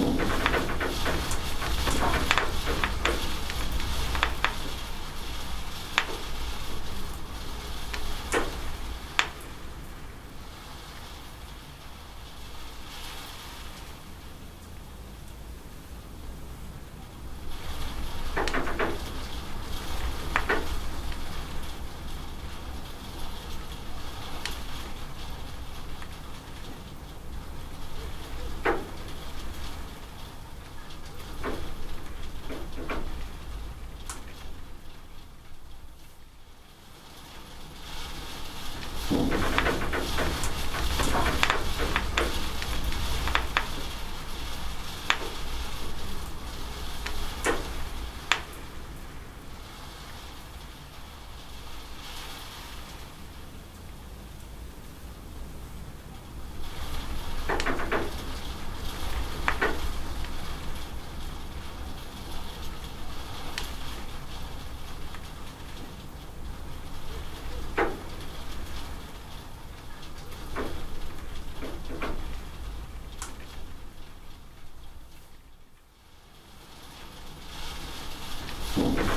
Thank you. school.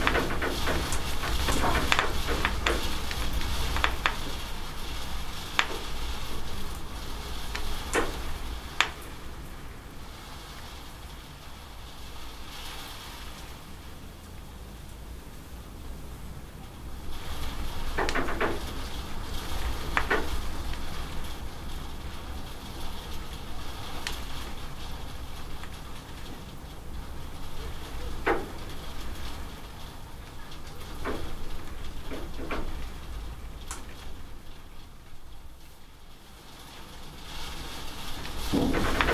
Thank you.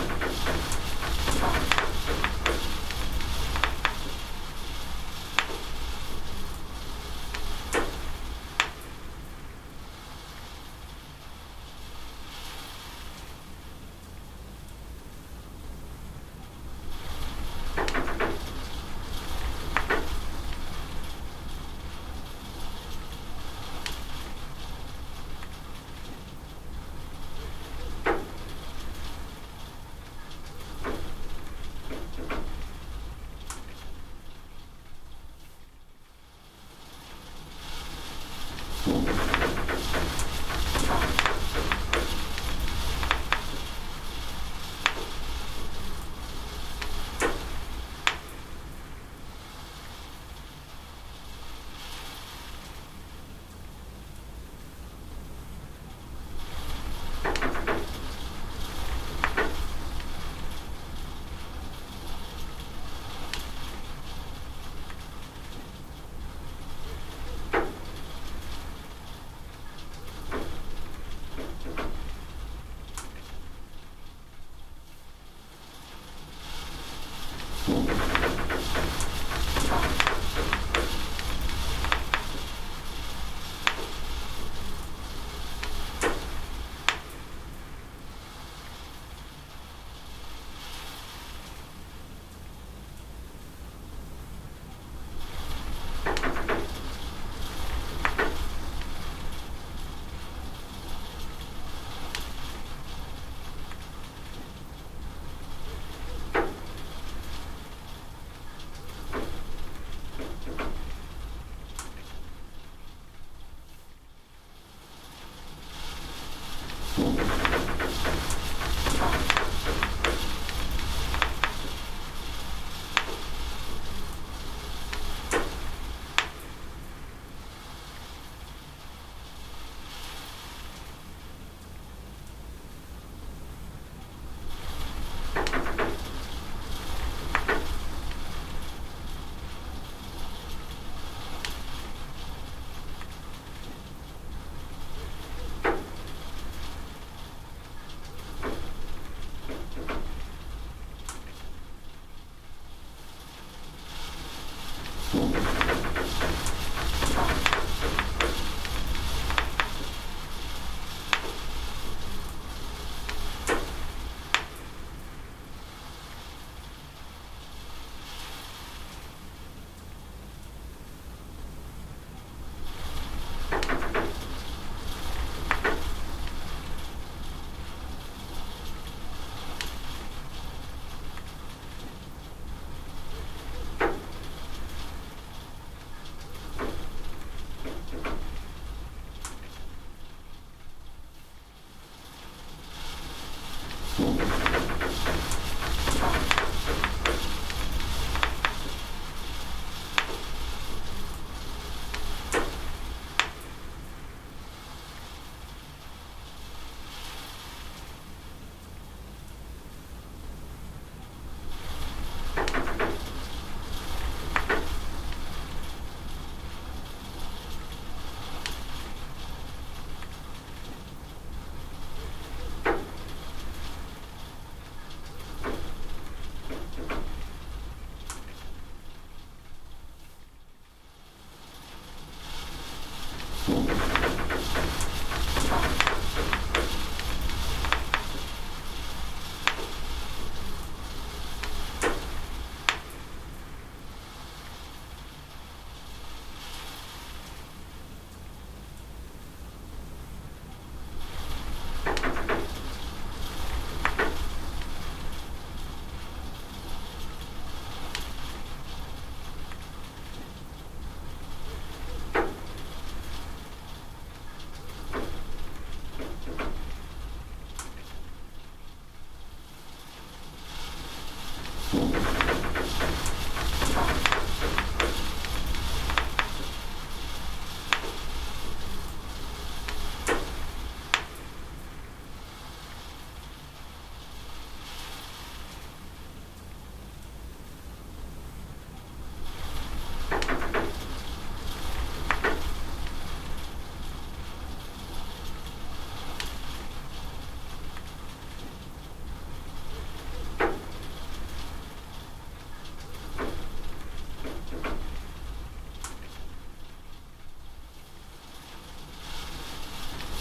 Thank you.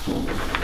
Thank you.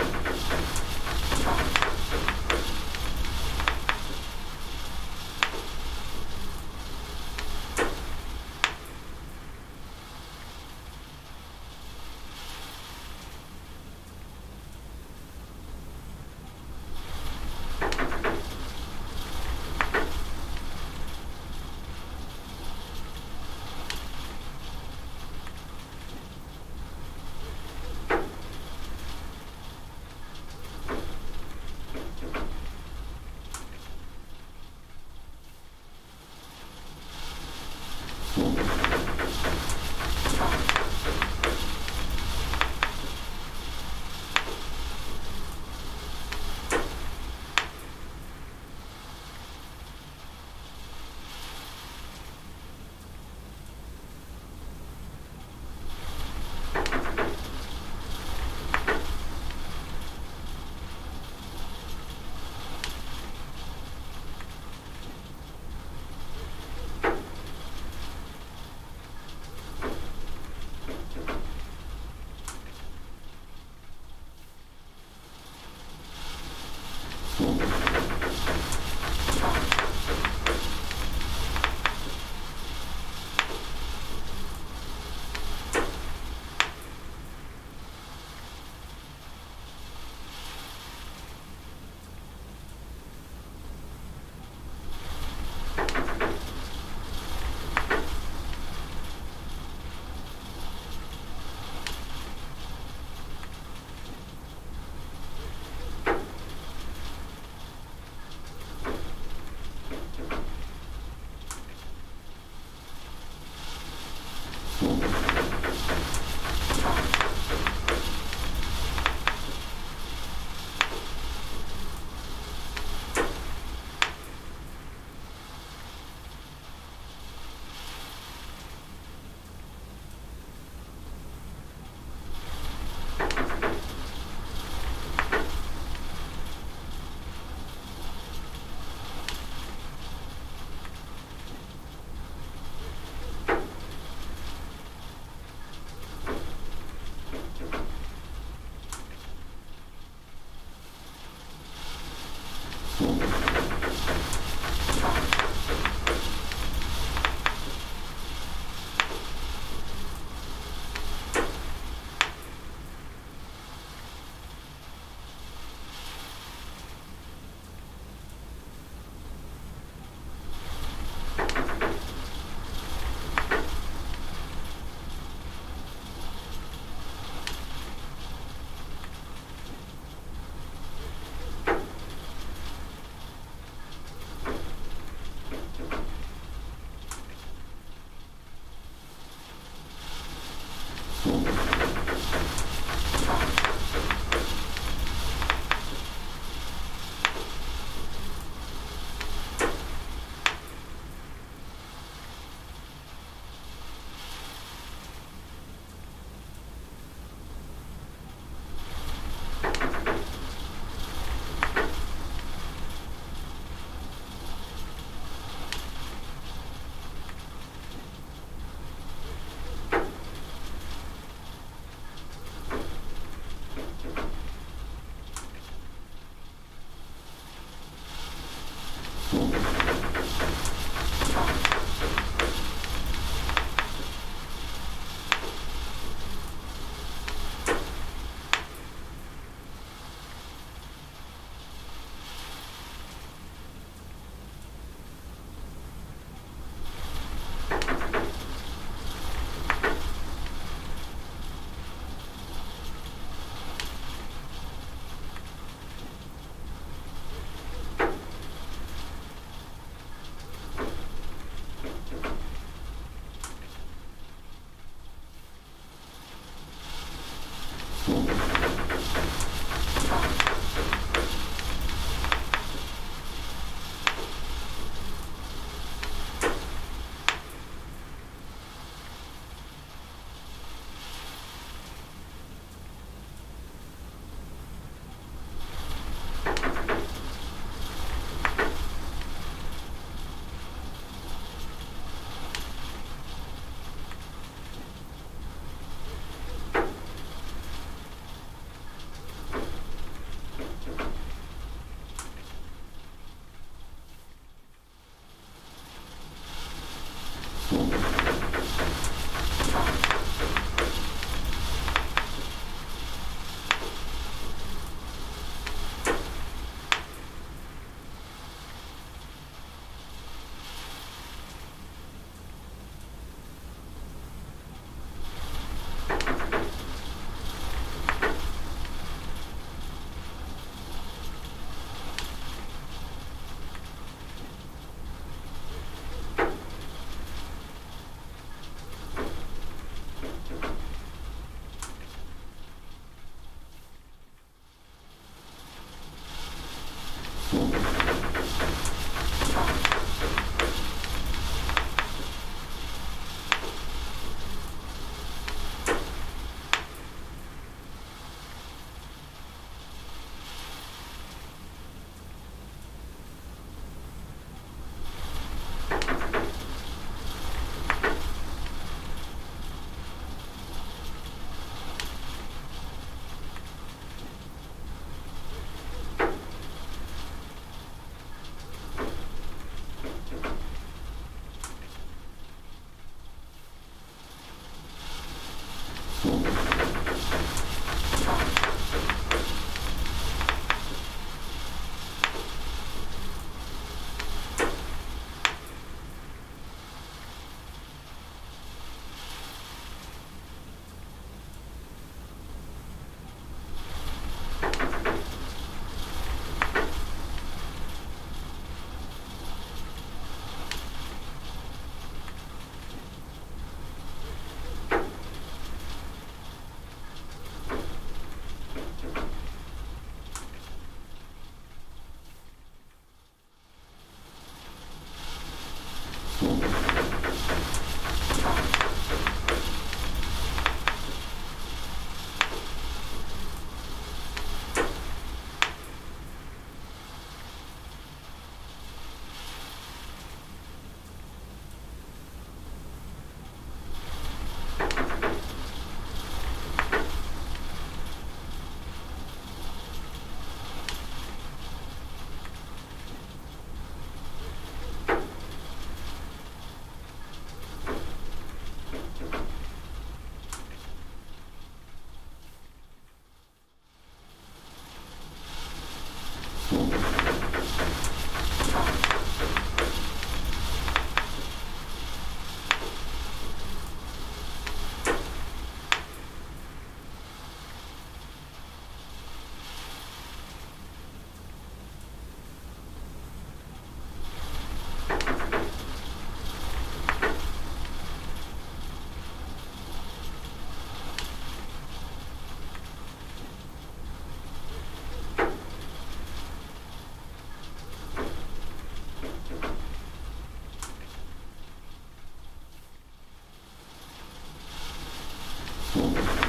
Música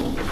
Thank you.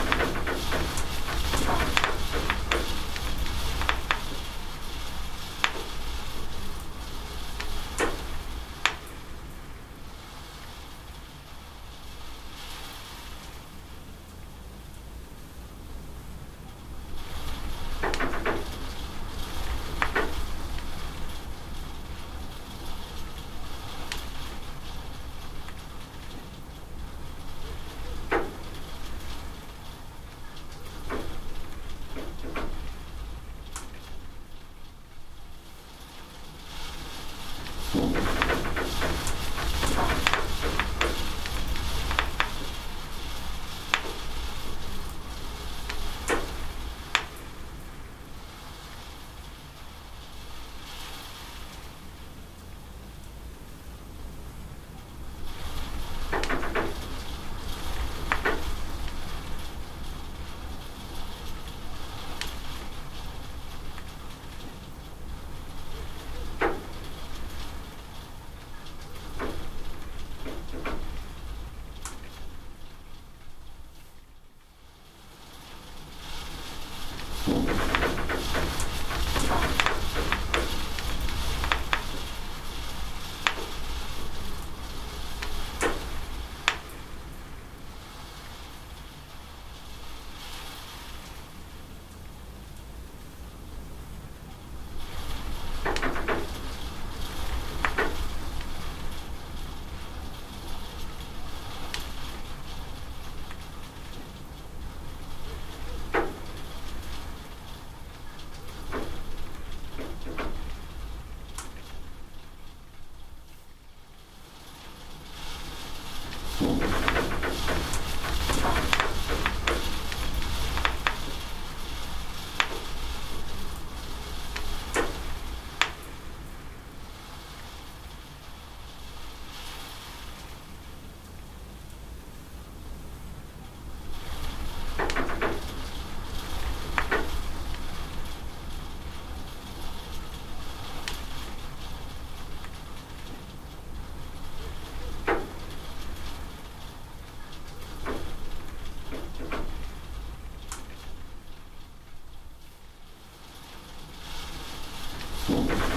Thank you.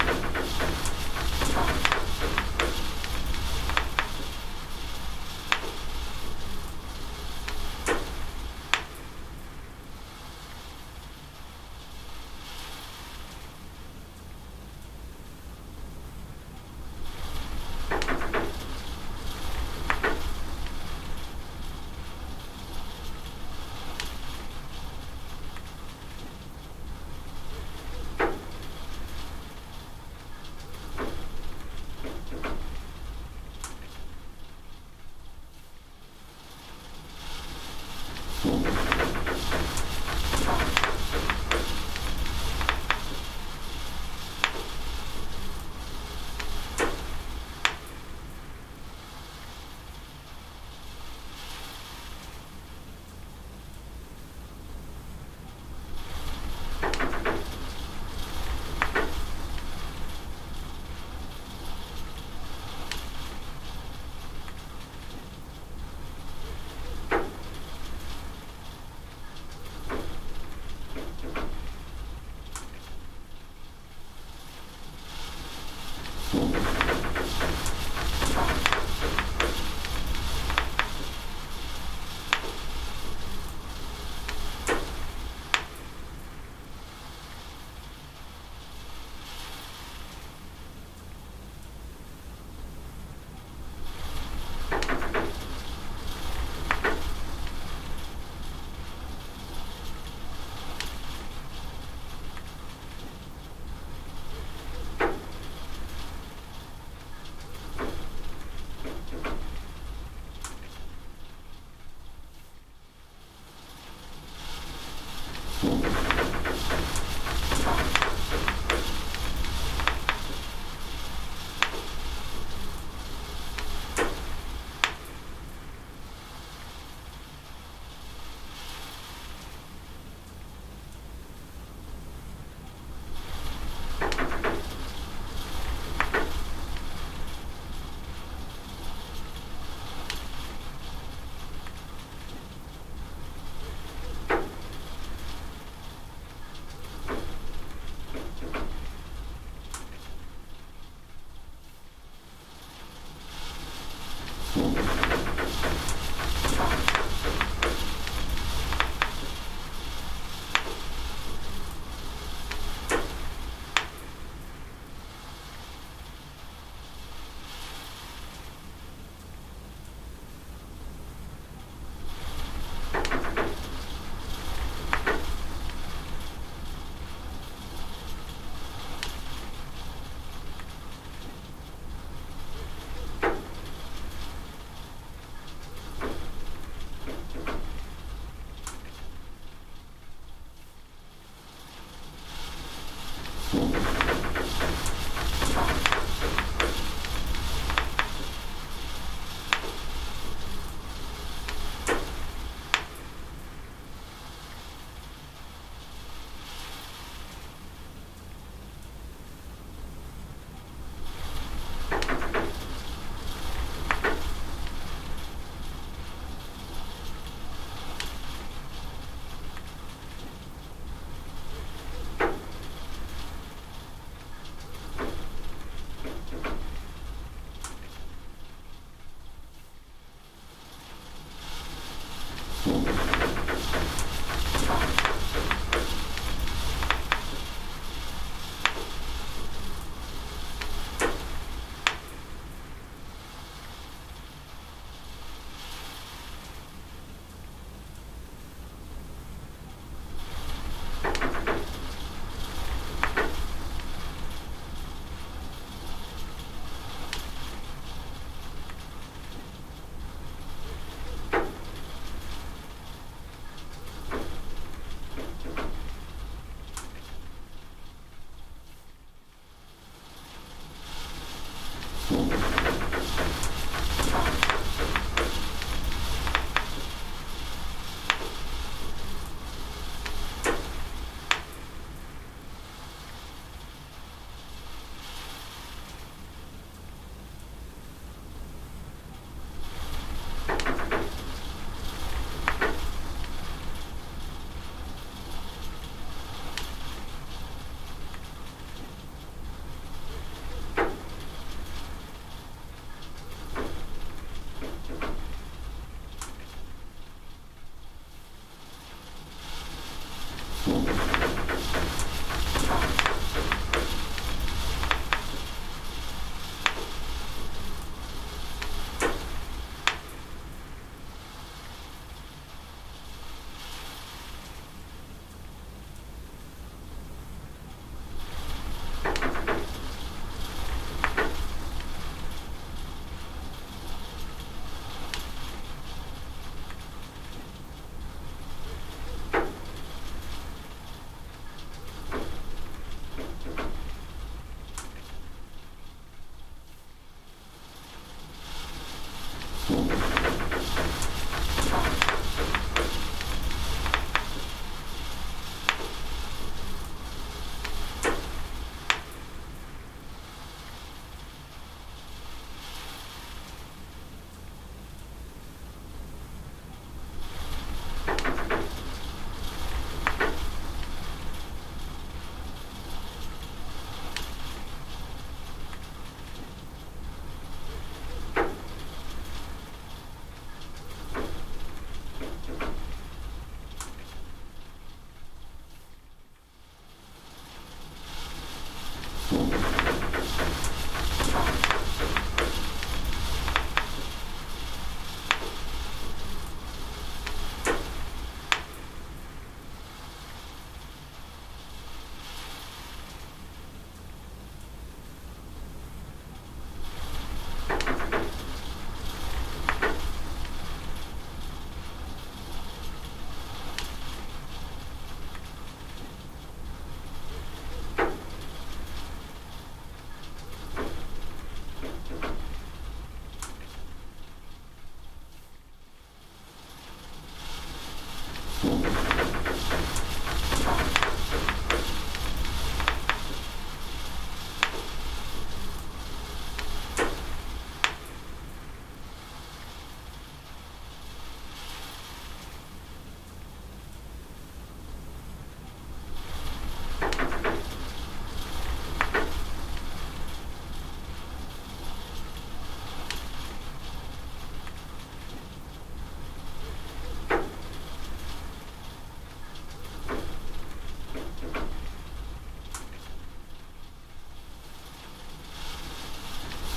Thank you.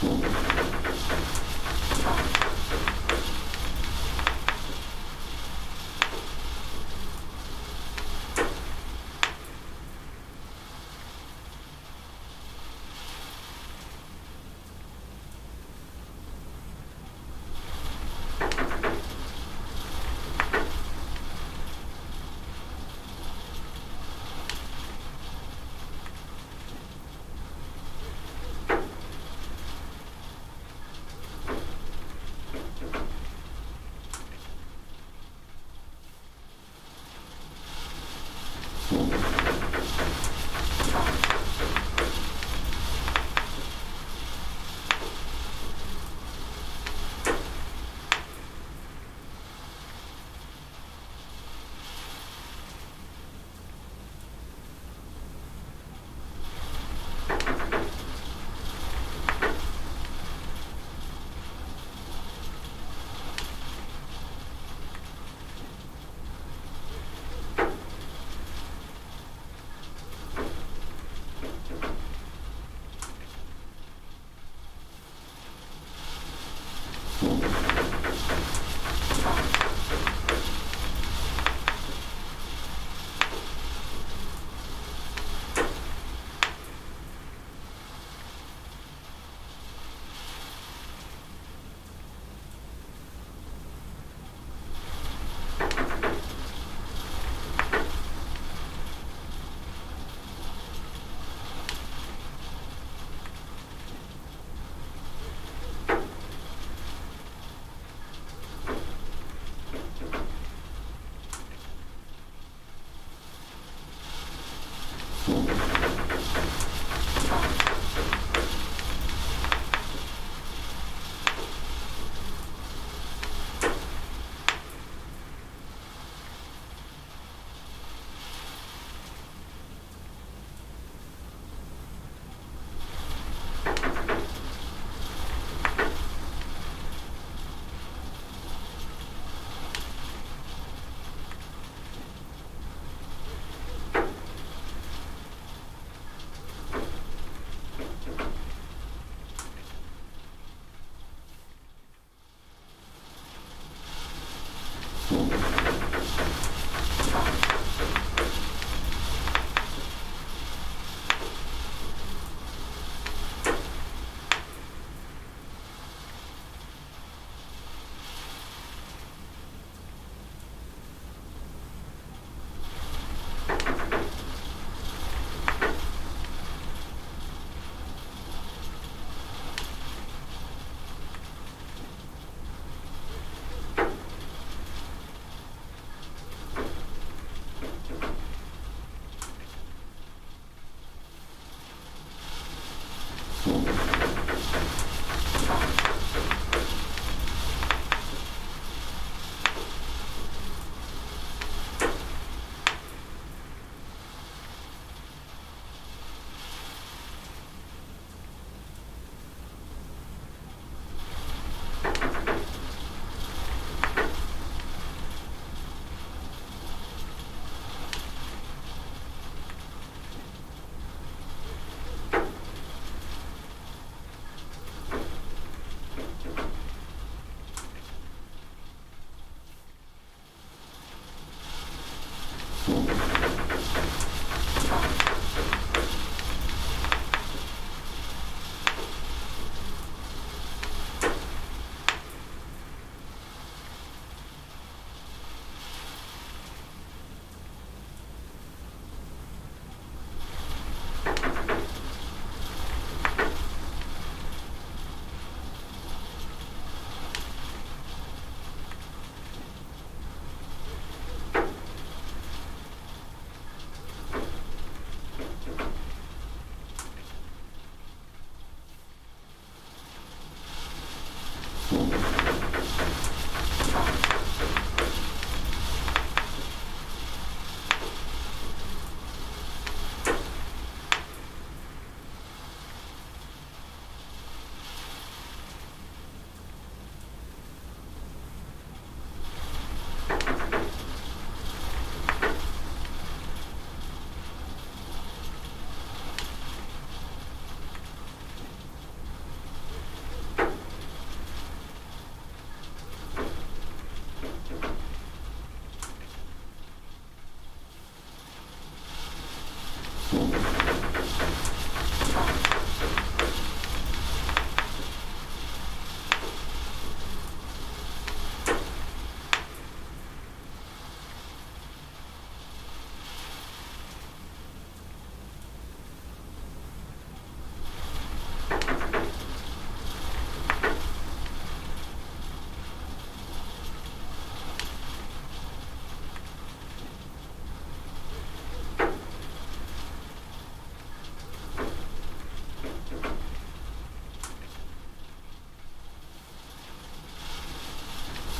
Thank you. Thank you. Thank you.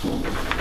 Thank you.